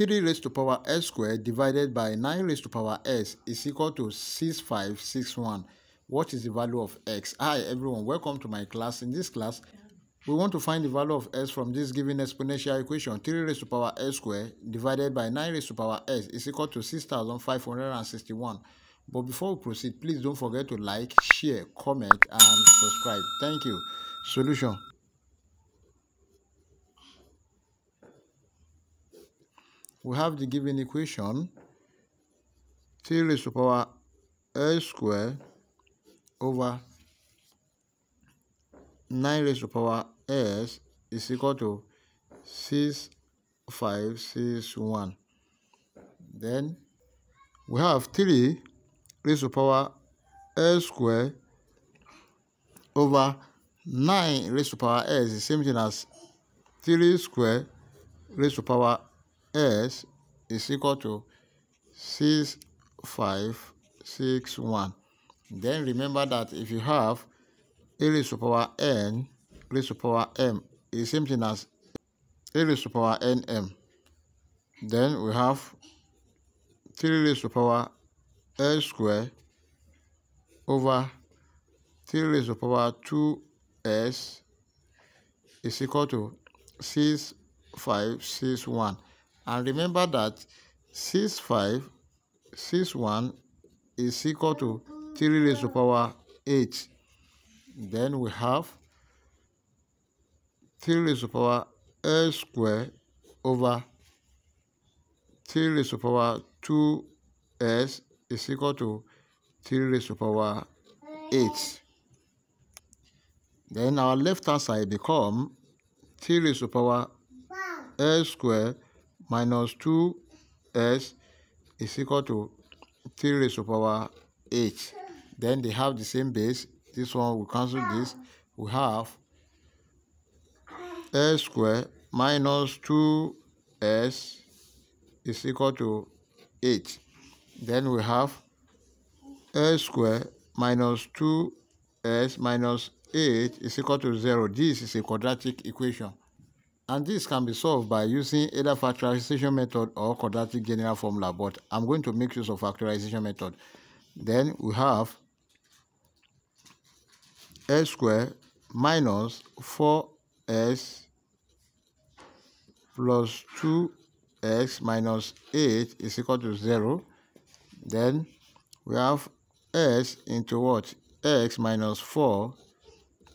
3 raised to power s squared divided by 9 raised to power s is equal to 6561. What is the value of x? Hi everyone, welcome to my class. In this class, we want to find the value of s from this given exponential equation. 3 raised to power s squared divided by 9 raised to power s is equal to 6561. But before we proceed, please don't forget to like, share, comment and subscribe. Thank you. Solution. We have the given equation 3 raised to power s square over 9 raised to power s is equal to 6561. Then we have 3 raised to power s square over 9 raised to power s is the same thing as 3 square raised to power s is equal to 6561. Then remember that if you have a raised to power n raised to power m is the same thing as a raised to power nm. Then we have 3 raised to power s square over 3 raised to power 2s is equal to 6561. And remember that 6561 is equal to 3 raised to the power 8. Then we have 3 raised to power s square over 3 raised to the power 2s is equal to 3 raised to the power 8. Then our left hand side become 3 raised to the power s square minus 2s is equal to 3 raised to power 8. Then they have the same base. This one we cancel this. We have s square minus 2s is equal to 8. Then we have s square minus 2s minus 8 is equal to 0. This is a quadratic equation. And this can be solved by using either factorization method or quadratic general formula, but I'm going to make use of factorization method. Then we have s square minus 4s plus 2x minus 8 is equal to 0. Then we have s into what? x minus 4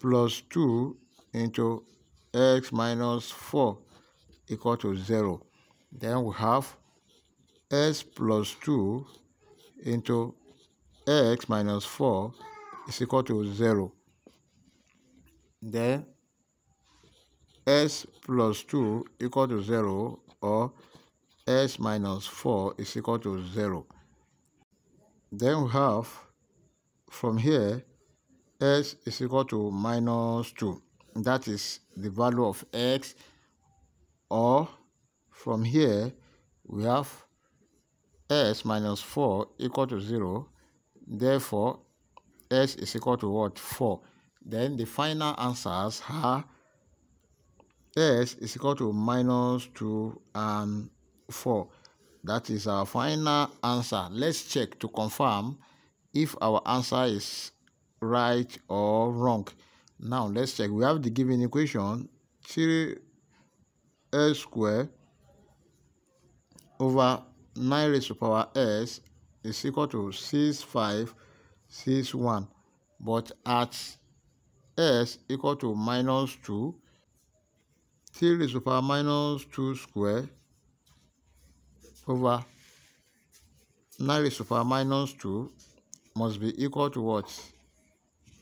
plus 2 into x minus 4 equal to 0. Then we have s plus 2 into x minus 4 is equal to 0. Then s plus 2 equal to 0 or s minus 4 is equal to 0. Then we have from here s is equal to minus 2 that is the value of x or from here we have s minus 4 equal to 0 therefore s is equal to what? 4 then the final answers are s is equal to minus 2 and 4 that is our final answer. Let's check to confirm if our answer is right or wrong now let's check. We have the given equation 3 s square over 9 raised to power s is equal to 6561. But at s equal to minus 2, 3 raised to power minus 2 square over 9 raised to power minus 2 must be equal to what?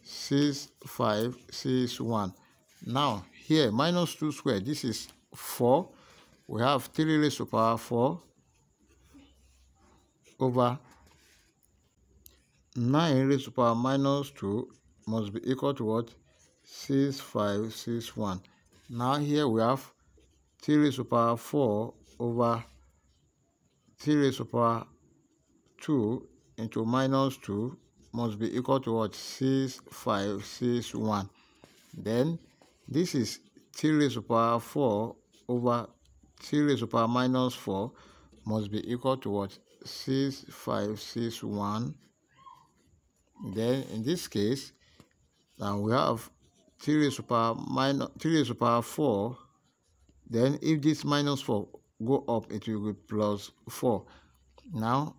Six five six one. Now here minus 2 square. This is 4 we have 3 raised to power 4 over 9 raised to power minus 2 must be equal to what? 6561 now here we have 3 raised to power 4 over 3 raised to power 2 into minus 2 must be equal to what? 6, 5, 6, 1. Then this is 3 raised to power 4 over 3 raised to power minus 4 must be equal to what? 6, 5, 6, 1. Then in this case, now we have 3 raised to power minus 3 raised to power 4. Then if this minus 4 go up, it will be plus 4. Now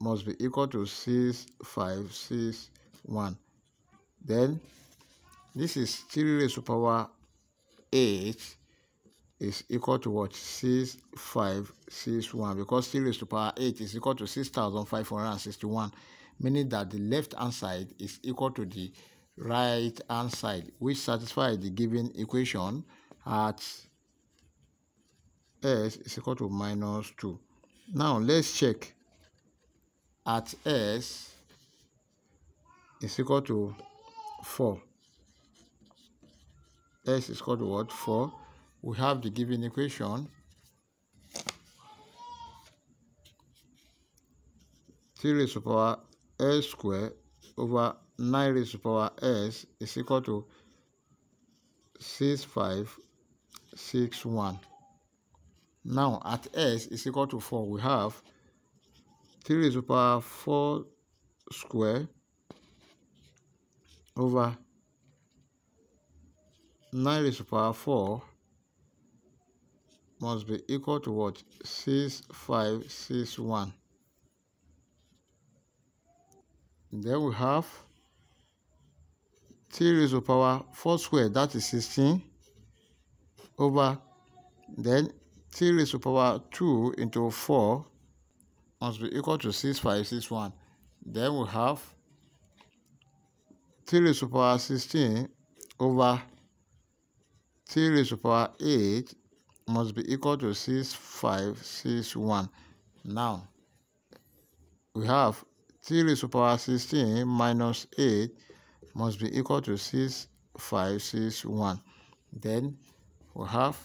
must be equal to 6, 5, 6, 1. Then this is 3 raised to power 8 is equal to what? 6, 5, 6, 1. Because 3 raised to power 8 is equal to 6,561. Meaning that the left hand side is equal to the right hand side. Which satisfies the given equation at s is equal to minus 2. Now let's check at s is equal to 4. s is equal to what? 4 we have the given equation 3 raised to power s square over 9 raised to power s is equal to 6561. Now at s is equal to 4, we have 3 raised to power 4 square over 9 raised to power 4 must be equal to what? 6561. Then we have 3 raised to the power 4 square, that is 16, over then 3 raised to the power 2 into 4 must be equal to 6561. Then we have 3 raised to power 16 over 3 raised to power 8 must be equal to 6561. Now, we have 3 raised to power 16 minus 8 must be equal to 6561. Then we have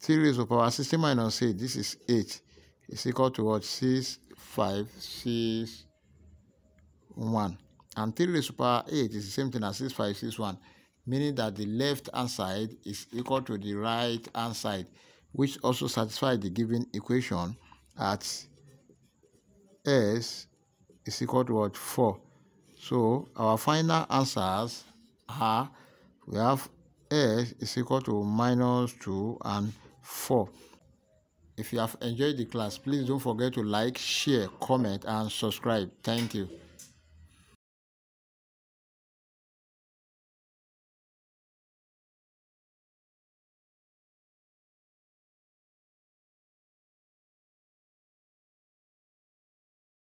3 raised to power 16 minus 8, this is 8, is equal to what? 6561. And 3 raised to power 8 is the same thing as 6561 meaning that the left hand side is equal to the right hand side, which also satisfies the given equation at s is equal to what 4. So our final answers are we have s is equal to minus 2 and 4. If you have enjoyed the class, please don't forget to like, share, comment, and subscribe. Thank you.